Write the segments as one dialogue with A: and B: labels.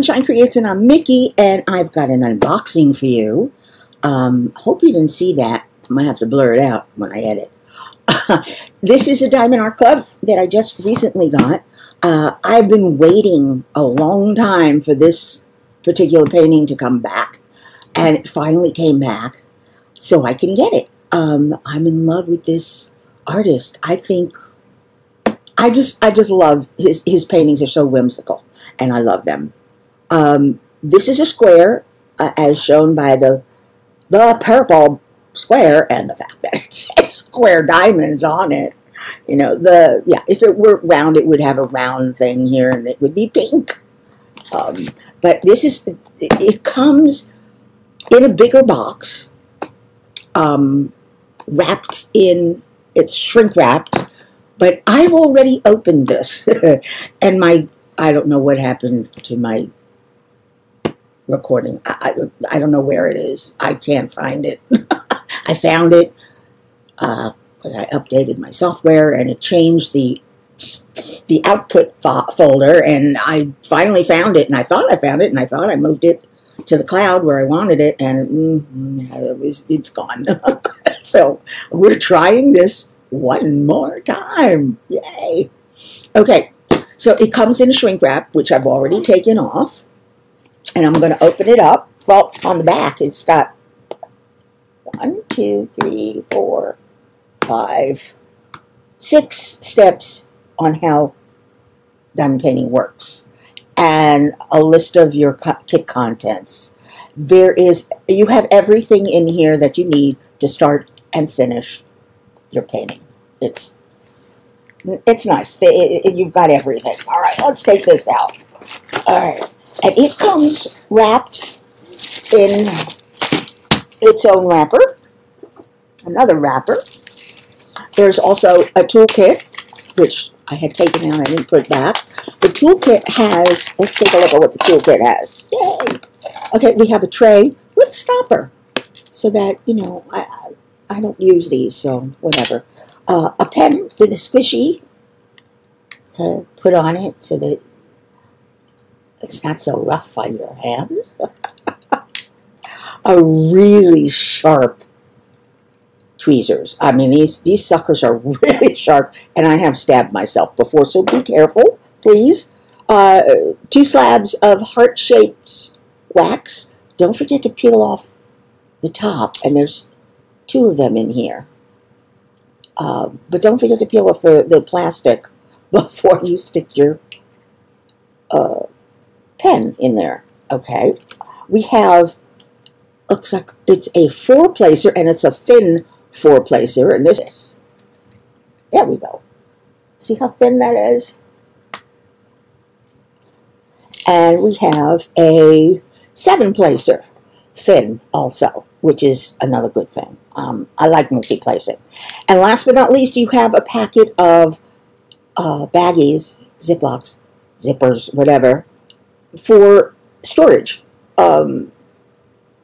A: Sunshine Creates, and I'm Miki, and I've got an unboxing for you. Um, hope you didn't see that. I might have to blur it out when I edit. this is a Diamond Art Club that I just recently got. Uh, I've been waiting a long time for this particular painting to come back, and it finally came back, so I can get it. Um, I'm in love with this artist. I think I just I just love his his paintings are so whimsical, and I love them. Um, this is a square, uh, as shown by the the purple square and the fact that it says square diamonds on it. You know the yeah. If it were round, it would have a round thing here, and it would be pink. Um, but this is it, it comes in a bigger box, um, wrapped in it's shrink wrapped but I've already opened this, and my I don't know what happened to my recording. I, I, I don't know where it is. I can't find it. I found it because uh, I updated my software and it changed the the output fo folder, and I finally found it. And I thought I found it, and I thought I moved it to the cloud where I wanted it, and mm, it was it's gone. so we're trying this one more time. Yay. Okay, so it comes in shrink wrap, which I've already taken off. And I'm going to open it up. Well, on the back, it's got one, two, three, four, five, six steps on how diamond painting works and a list of your kit contents. There is, you have everything in here that you need to start and finish your painting. It's it's nice. It, it, you've got everything. All right, let's take this out. All right, and it comes wrapped in its own wrapper, another wrapper. There's also a toolkit, which I had taken out. I didn't put back. The toolkit has. Let's take a look at what the toolkit has. Yay! Okay, we have a tray with a stopper, so that you know I I don't use these, so whatever uh, a pen with a squishy to put on it so that it's not so rough on your hands. a really sharp tweezers. I mean, these, these suckers are really sharp, and I have stabbed myself before, so be careful, please. Uh, two slabs of heart-shaped wax. Don't forget to peel off the top, and there's two of them in here. Uh, but don't forget to peel off the, the plastic before you stick your uh, pen in there. Okay. We have, looks like it's a four placer and it's a thin four placer. And this is, there we go. See how thin that is? And we have a seven placer, thin also, which is another good thing. Um, I like multi-placing. And last but not least, you have a packet of uh, baggies, Ziplocs, zippers, whatever, for storage. Um,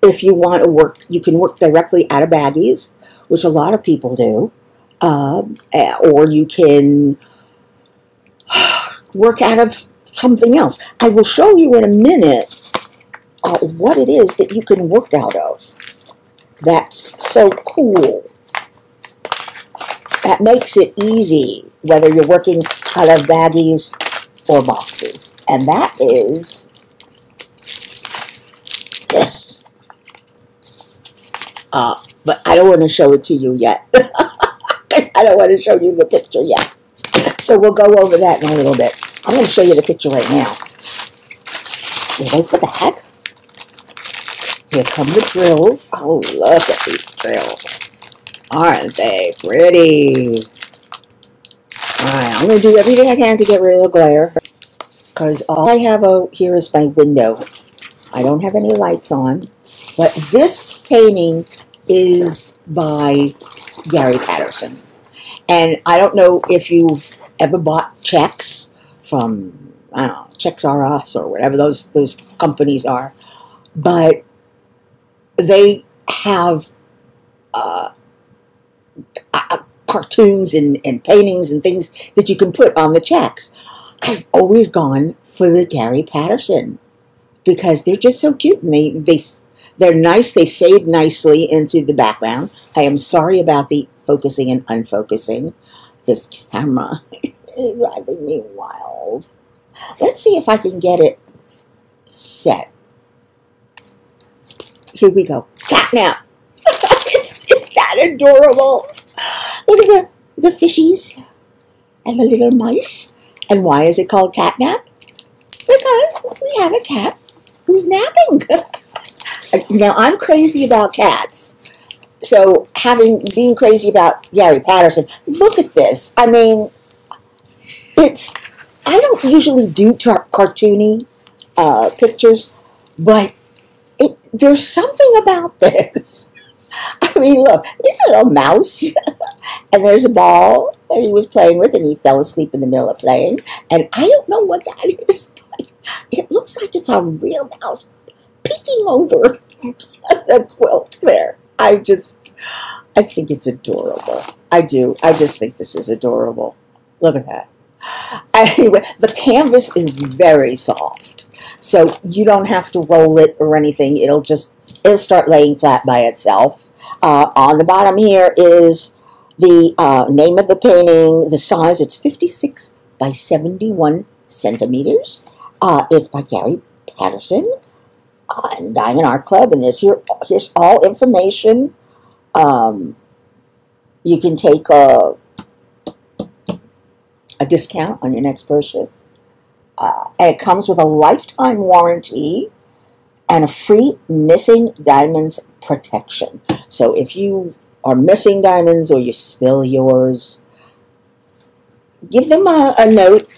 A: if you want to work, you can work directly out of baggies, which a lot of people do, um, or you can work out of something else. I will show you in a minute uh, what it is that you can work out of. That's so cool. That makes it easy, whether you're working out of baggies or boxes. And that is this. Uh, but I don't want to show it to you yet. I don't want to show you the picture yet. So we'll go over that in a little bit. I'm going to show you the picture right now. There's the bag. Here come the drills. Oh, look at these drills. Aren't they pretty? Alright, I'm going to do everything I can to get rid of the glare. Because all I have out here is my window. I don't have any lights on. But this painting is by Gary Patterson. And I don't know if you've ever bought checks from, I don't know, Checks R Us or whatever those, those companies are. But they have uh, uh, cartoons and, and paintings and things that you can put on the checks. I've always gone for the Gary Patterson because they're just so cute and they, they, they're nice. They fade nicely into the background. I am sorry about the focusing and unfocusing. This camera is driving me wild. Let's see if I can get it set. Here we go. Now Isn't that adorable? Look at the, the fishies and the little mice. And why is it called catnap? Because we have a cat who's napping. now, I'm crazy about cats. So, having being crazy about Gary Patterson, look at this. I mean, it's. I don't usually do tar- cartoony uh, pictures, but it, there's something about this. I mean, look, there's a little mouse, and there's a ball that he was playing with, and he fell asleep in the middle of playing. And I don't know what that is, but it looks like it's a real mouse peeking over the quilt there. I just, I think it's adorable. I do. I just think this is adorable. Look at that. Anyway, the canvas is very soft. So you don't have to roll it or anything. It'll just, it'll start laying flat by itself. Uh, on the bottom here is the uh, name of the painting, the size. It's 56 by 71 centimeters. Uh, it's by Gary Patterson uh, and Diamond Art Club. And this here, here's all information. Um, you can take a, a discount on your next purchase. Uh, it comes with a lifetime warranty and a free missing diamonds protection. So if you are missing diamonds or you spill yours, give them a, a note.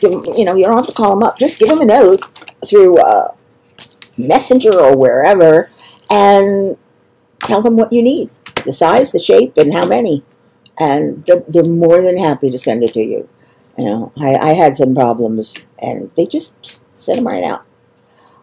A: Give, you know, you don't have to call them up. Just give them a note through uh, Messenger or wherever and tell them what you need the size, the shape, and how many. And they're, they're more than happy to send it to you. You know, I, I had some problems, and they just sent them right out.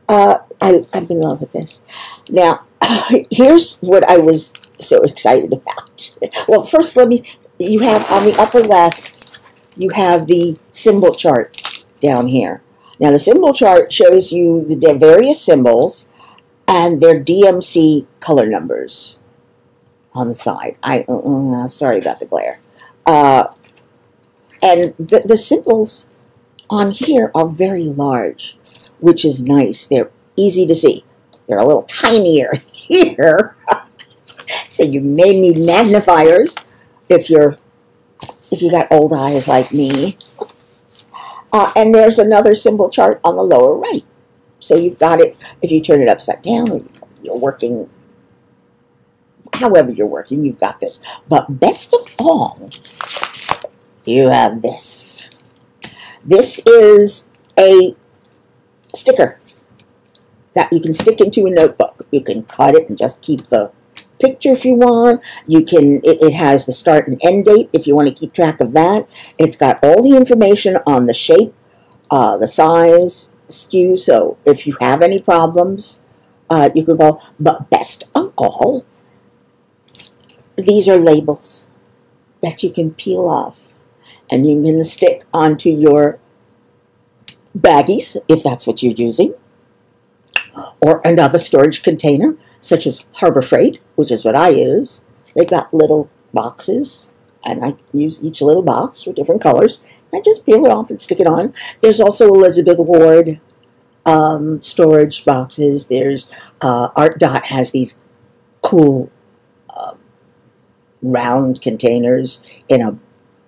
A: Uh, I, I'm in love with this. Now, here's what I was so excited about. Well, first, let me, you have on the upper left, you have the symbol chart down here. Now, the symbol chart shows you the various symbols and their DMC color numbers on the side. I, uh, sorry about the glare. Uh, and the, the symbols on here are very large, which is nice. They're easy to see. They're a little tinier here. so you may need magnifiers if you're if you got old eyes like me. Uh, and there's another symbol chart on the lower right. So you've got it, if you turn it upside down, you're working, however you're working, you've got this. But best of all, you have this. This is a sticker that you can stick into a notebook. You can cut it and just keep the picture if you want. You can, it, it, has the start and end date if you want to keep track of that. It's got all the information on the shape, uh, the size, skew. So if you have any problems, uh, you can go. But best of all, these are labels that you can peel off and you can stick onto your baggies if that's what you're using or another storage container such as Harbor Freight, which is what I use. They've got little boxes, and I use each little box for different colors. I just peel it off and stick it on. There's also Elizabeth Ward um, storage boxes. There's uh, Art Dot has these cool uh, round containers in a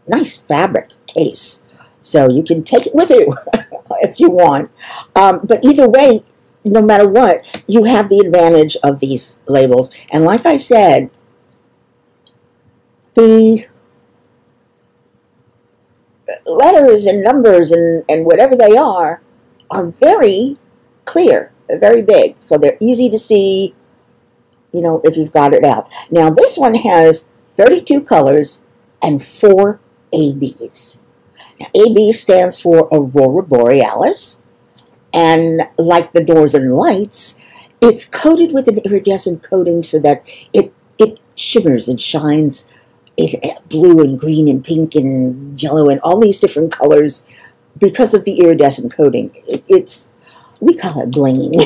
A: nice fabric case. So you can take it with you if you want. Um, but either way, no matter what, you have the advantage of these labels. And like I said, the letters and numbers and, and whatever they are are very clear, very big. So they're easy to see, you know, if you've got it out. Now, this one has 32 colors and four ABs. Now, AB stands for Aurora Borealis. And like the Northern Lights, it's coated with an iridescent coating so that it, it shimmers and shines it, eh, blue and green and pink and yellow and all these different colors because of the iridescent coating, it, it's we call it bling.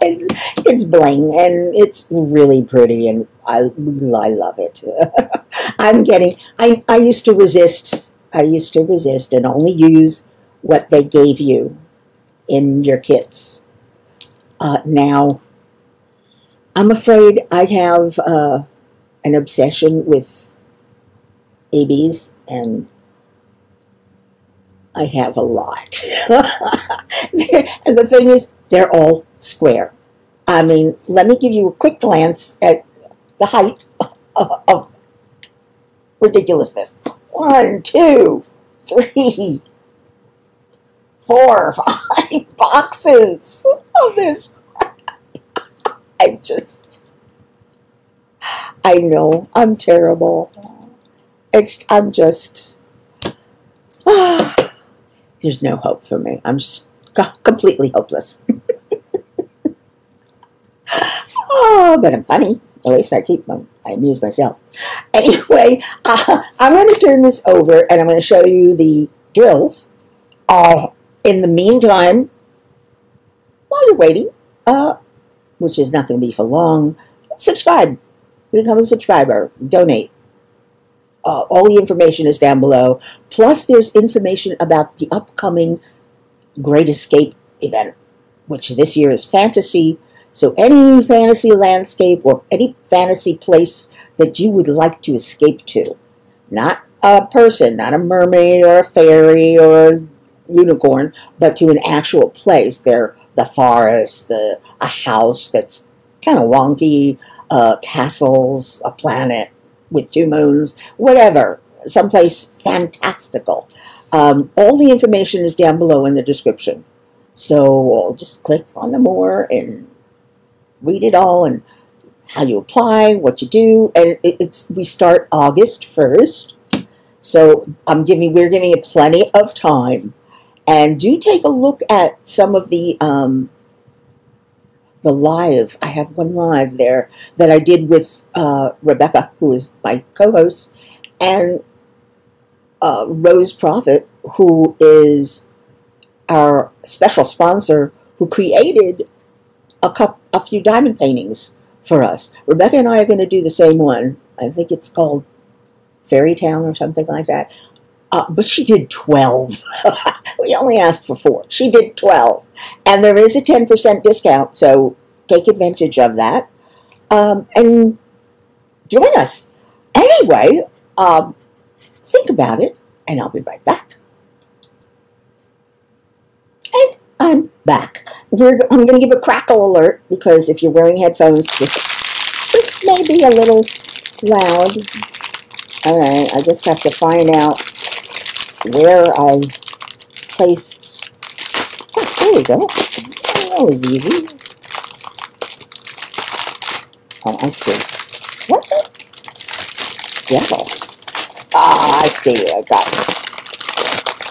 A: it's, it's bling, and it's really pretty, and I I love it. I'm getting. I I used to resist. I used to resist and only use what they gave you in your kits. Uh, now, I'm afraid I have uh, an obsession with ABs, and I have a lot. and the thing is, they're all square. I mean, let me give you a quick glance at the height of, of ridiculousness. One, two, three, four, or five boxes of this. I just, I know I'm terrible. It's, I'm just, ah, there's no hope for me. I'm completely hopeless. oh, but I'm funny. At least I keep them. I amuse myself. Anyway, uh, I'm going to turn this over and I'm going to show you the drills. Uh, in the meantime, while you're waiting, uh, which is not going to be for long, subscribe. Become a subscriber. Donate. Uh, all the information is down below. Plus, there's information about the upcoming Great Escape event, which this year is fantasy. So, any fantasy landscape or any fantasy place that you would like to escape to, not a person, not a mermaid or a fairy or unicorn, but to an actual place. There, the forest, the a house that's kind of wonky, uh, castles, a planet with two moons, whatever, someplace fantastical. Um, all the information is down below in the description. So I'll just click on the more and read it all and how you apply, what you do, and it's we start August first. So I'm giving we're giving you plenty of time and do take a look at some of the um, the live. I have one live there that I did with uh, Rebecca, who is my co-host, and uh, Rose Prophet, who is our special sponsor, who created a cup, a few diamond paintings for us. Rebecca and I are going to do the same one. I think it's called Fairy Town or something like that. Uh, but she did 12. we only asked for four. She did 12. And there is a 10% discount, so take advantage of that. Um, and join us. Anyway, um, think about it, and I'll be right back. And I'm back. We're, I'm going to give a crackle alert because if you're wearing headphones, this may be a little loud. All right, I just have to find out where I placed. Oh, there you go. That was easy. Oh, I see. What the? Yellow. Ah, I see. I got it.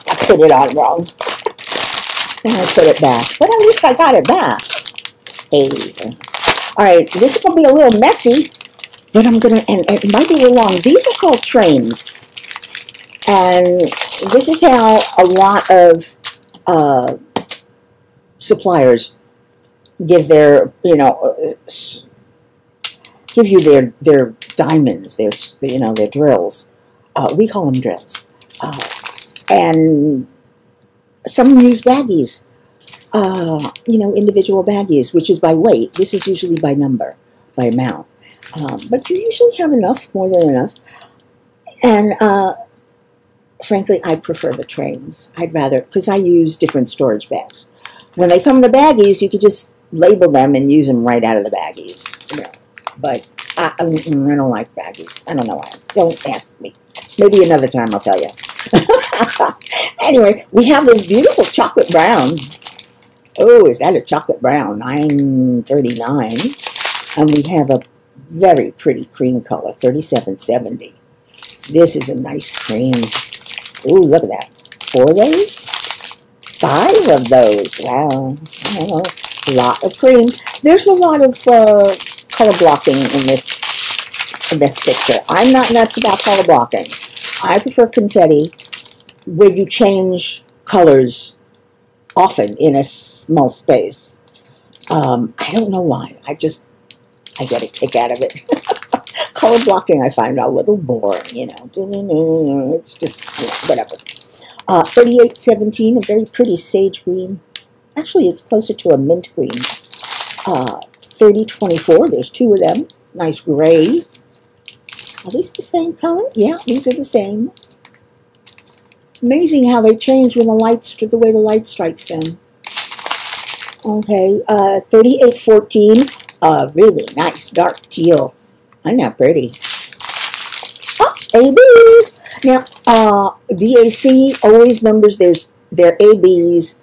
A: I put it on wrong. And I put it back. But at least I got it back. Hey. Alright, this is going to be a little messy. But I'm going to, and it might be a little long. These are called trains. And this is how a lot of uh, suppliers give their, you know, give you their their diamonds, their you know their drills. Uh, we call them drills, uh, and some use baggies. Uh, you know, individual baggies, which is by weight. This is usually by number, by amount. Um, but you usually have enough, more than enough. And uh, frankly, I prefer the trains. I'd rather, because I use different storage bags. When they come in the baggies, you could just label them and use them right out of the baggies. But I, I don't like baggies. I don't know why. Don't ask me. Maybe another time I'll tell you. anyway, we have this beautiful chocolate brown. Oh, is that a chocolate brown? 939 And we have a very pretty cream color, 3770 This is a nice cream. Ooh, look at that. Four of those? Five of those. Wow. A lot of cream. There's a lot of uh, color blocking in this in this picture. I'm not nuts about color blocking. I prefer confetti where you change colors often in a small space. Um, I don't know why. I just, I get a kick out of it. Color blocking I find a little boring, you know. It's just, you know, whatever. Uh, 3817, a very pretty sage green. Actually, it's closer to a mint green. Uh, 3024, there's two of them. Nice gray. Are these the same color? Yeah, these are the same. Amazing how they change when the light, the way the light strikes them. Okay, uh, 3814, uh, really nice dark teal. I'm not pretty. Oh, AB. Now, uh, DAC always numbers there's their ABs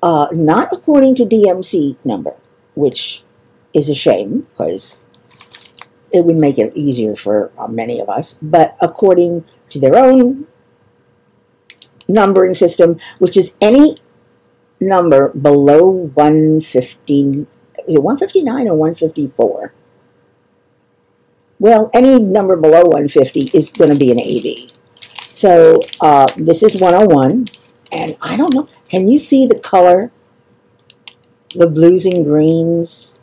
A: uh, not according to DMC number, which is a shame because it would make it easier for uh, many of us, but according to their own numbering system, which is any number below 150, is it 159 or 154? Well, any number below 150 is going to be an AB. So uh, this is 101, and I don't know, can you see the color? The blues and greens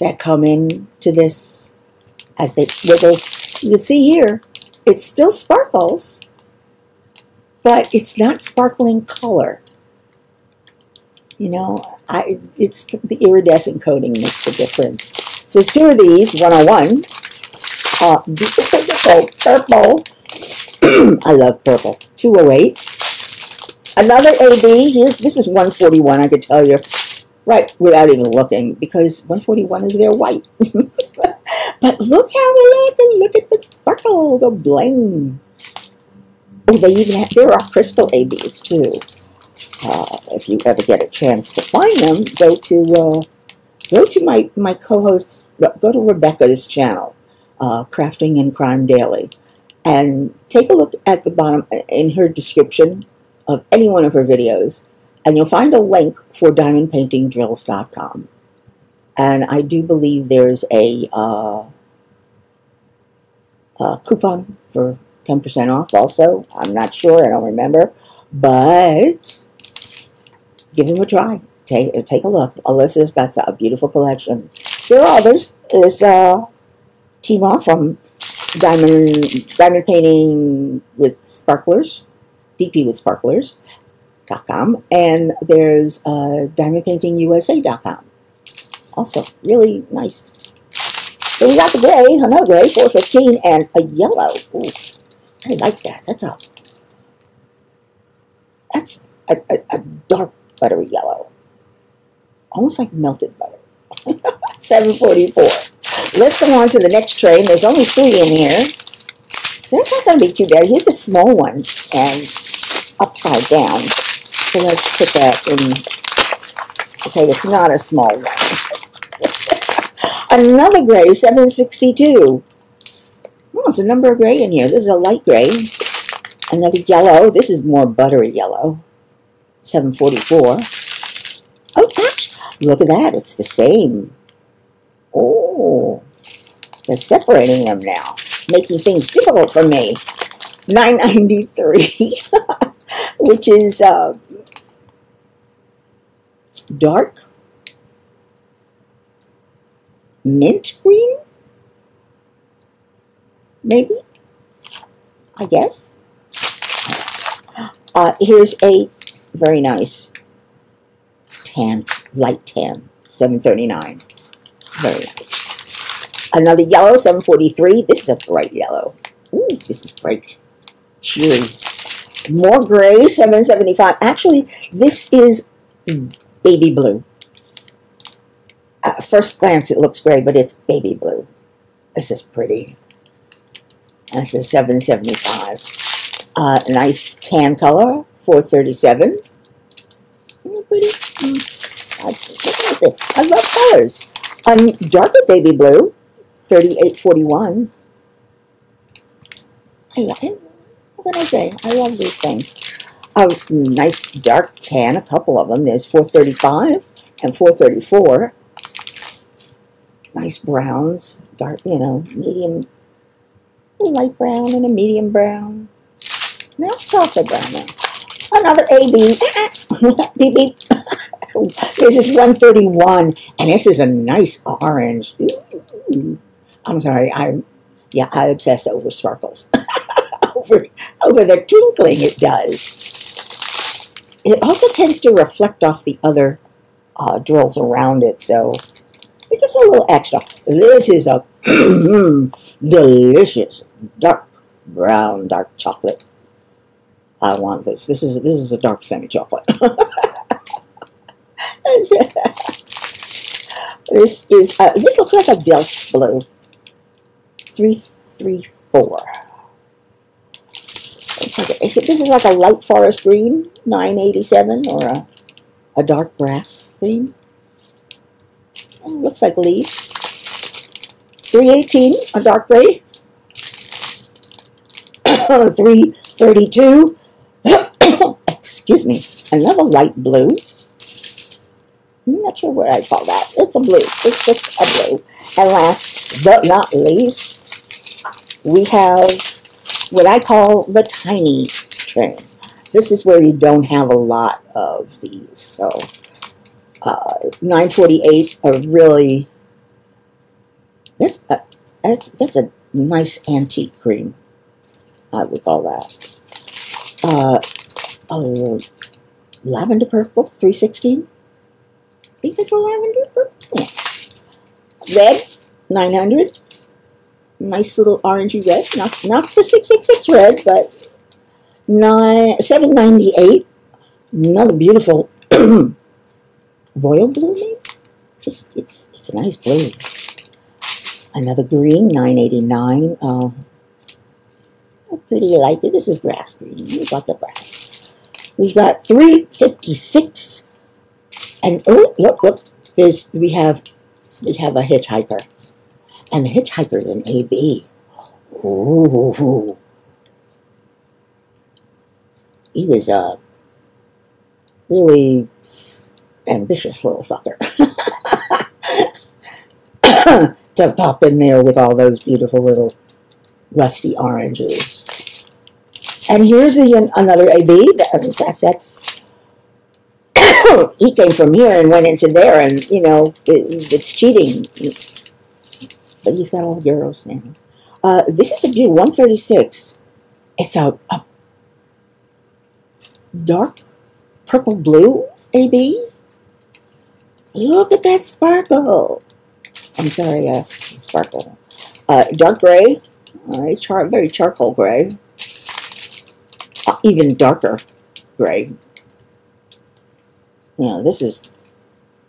A: that come in to this as they wiggle. You can see here, it still sparkles, but it's not sparkling color. You know, I, it's the iridescent coating makes a difference. So there's two of these, 101. Uh, beautiful purple. I love purple. 208. Another AB, here's, this is 141, I could tell you, right, without even looking, because 141 is their white. but look how they look, and look at the sparkle, the bling. Oh, they even have, there are crystal ABs too. Uh, if you ever get a chance to find them, go to uh, go to my my co-host, go to Rebecca's channel, uh, Crafting and Crime Daily, and take a look at the bottom in her description of any one of her videos, and you'll find a link for diamondpaintingdrills.com. And I do believe there's a, uh, a coupon for 10% off also. I'm not sure, I don't remember. But give them a try. Take, take a look. Alyssa's got a beautiful collection. There are others. There's uh, Tima from Diamond, Diamond Painting with Sparklers, DP with Sparklers.com. And there's uh, DiamondPaintingUSA.com. Also, really nice. So we got the gray, another gray, 415, and a yellow. Ooh, I like that. That's a that's a, a, a dark buttery yellow. Almost like melted butter. 744. Let's go on to the next train. There's only three in here. So that's not going to be too bad. Here's a small one and upside down. So let's put that in. Okay, it's not a small one. Another gray, 762. Oh, there's a number of gray in here. This is a light gray. Another yellow. This is more buttery yellow. 744. Oh, actually, look at that. It's the same. Oh, they're separating them now, making things difficult for me. 993, which is uh, dark mint green, maybe, I guess. Uh, here's a very nice tan, light tan, 739. Very nice. Another yellow, 743. This is a bright yellow. Ooh, this is bright. Cheery. More gray, 775. Actually, this is baby blue. At first glance, it looks gray, but it's baby blue. This is pretty. This is 775. Uh, nice tan color, 437. Isn't pretty? Mm. I, I? I love colors. Um, darker baby blue, 3841. I love it. What can I say? I love these things. A nice dark tan, a couple of them. There's 435 and 434. Nice browns, dark, you know, medium, light brown and a medium brown. Now chocolate brown now. another AB. beep, beep. this is 131, and this is a nice orange. Ooh. I'm sorry, I'm, yeah, I obsess over sparkles. over, over the twinkling it does. It also tends to reflect off the other uh, drills around it, so it gives a little extra. This is a delicious dark brown dark chocolate. I want this. This is this is a dark semi chocolate. this is uh, this looks like a Delft blue. Three three four. Like a, this is like a light forest green, 987, or a, a dark brass green. It looks like leaves. 318, a dark gray. 332. Excuse me. Another light blue. I'm not sure what I call that. It's a blue. It's just a blue. And last but not least, we have what I call the tiny trim. This is where you don't have a lot of these. So uh, 948 are really, that's a, that's, that's a nice antique green. I would call that. Uh, uh, lavender purple, 316. I think that's a lavender. Yeah. Red, 900. Nice little orangey red. Not, not the 666 red, but nine, 798. Another beautiful royal blue, maybe? Just, it's, it's a nice blue. Another green, 989. Uh, pretty light. This is grass green. It's like the grass. We've got 356. And oh, look, look. There's we have we have a hitchhiker. And the hitchhiker is an AB. Ooh. He was a really ambitious little sucker. to pop in there with all those beautiful little rusty oranges. And here's the, another AB. In fact, that's he came from here and went into there, and you know it, it's cheating. But he's got all girls now. Uh, this is a beautiful 136. It's a, a dark purple blue AB. Look at that sparkle. I'm sorry, yes, sparkle. Uh, dark gray, uh, char very charcoal gray even darker gray. You know, this is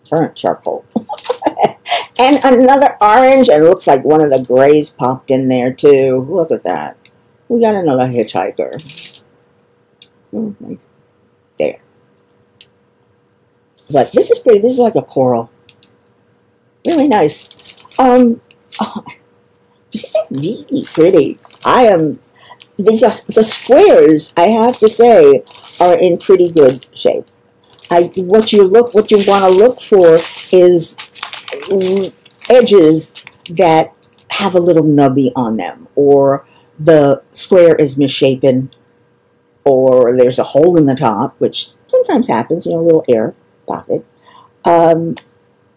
A: burnt charcoal. and another orange, and it looks like one of the grays popped in there too. Look at that. We got another hitchhiker. There. But this is pretty. This is like a coral. Really nice. Um, oh, these are really pretty. I am the, the squares, I have to say, are in pretty good shape. I, what you look, what you want to look for is edges that have a little nubby on them, or the square is misshapen, or there's a hole in the top, which sometimes happens, you know, a little air pocket. Um,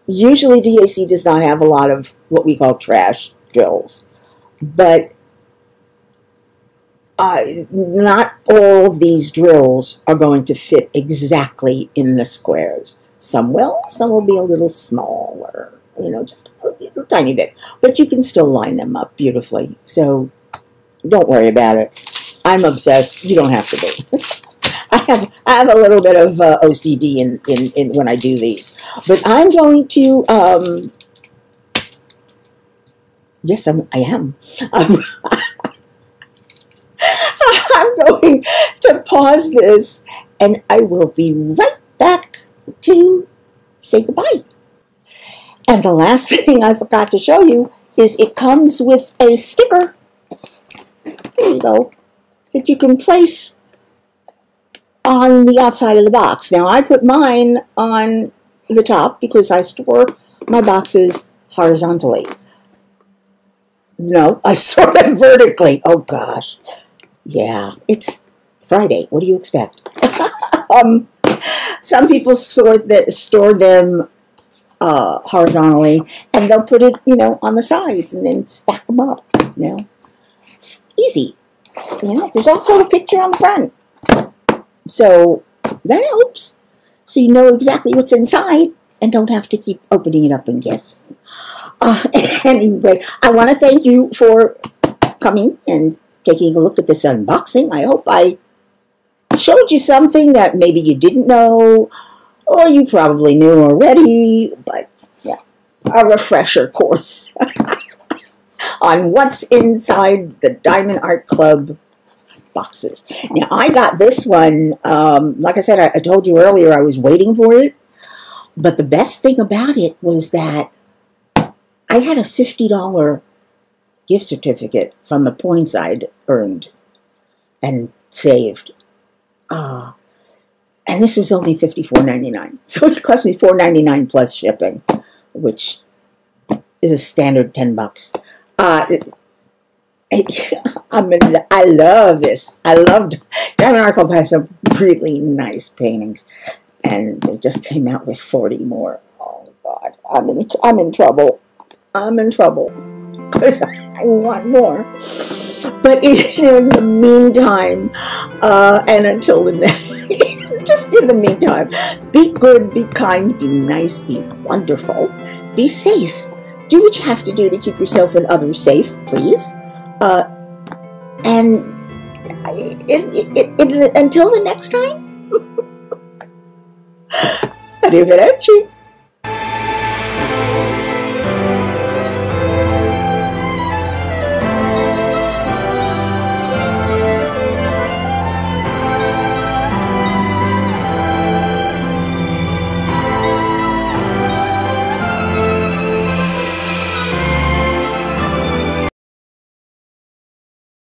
A: usually DAC does not have a lot of what we call trash drills, but uh, not all of these drills are going to fit exactly in the squares. Some will, some will be a little smaller, you know, just a, little, tiny bit. But you can still line them up beautifully. So don't worry about it. I'm obsessed. You don't have to be. I have I have a little bit of uh, OCD in, in, in when I do these. But I'm going to, um, yes, I'm, I am. I'm going to pause this and I will be right back to say goodbye. And the last thing I forgot to show you is it comes with a sticker. There you go. That you can place on the outside of the box. Now I put mine on the top because I store my boxes horizontally. No, I store them vertically. Oh gosh. Yeah, it's Friday. What do you expect? um, some people store that store them uh, horizontally, and they'll put it, you know, on the sides and then stack them up. You know, it's easy. You know, there's also a picture on the front, so that helps. So you know exactly what's inside and don't have to keep opening it up and guessing. Uh, anyway, I want to thank you for coming and taking a look at this unboxing. I hope I showed you something that maybe you didn't know or you probably knew already, but yeah, a refresher course on what's inside the Diamond Art Club boxes. Now, I got this one, um, like I said, I, I told you earlier I was waiting for it, but the best thing about it was that I had a $50 gift certificate from the points I'd earned and saved. Uh, and this was only $54.99. So it cost me $4.99 plus shipping, which is a standard 10 bucks. Uh, I mean, I love this. I loved Diamond Club has some really nice paintings, and they just came out with 40 more. Oh God, I'm in I'm in trouble. I'm in trouble because I want more. But in the meantime, uh, and until the next, just in the meantime, be good, be kind, be nice, be wonderful, be safe. Do what you have to do to keep yourself and others safe, please. Uh, and until the next time, arrivederci.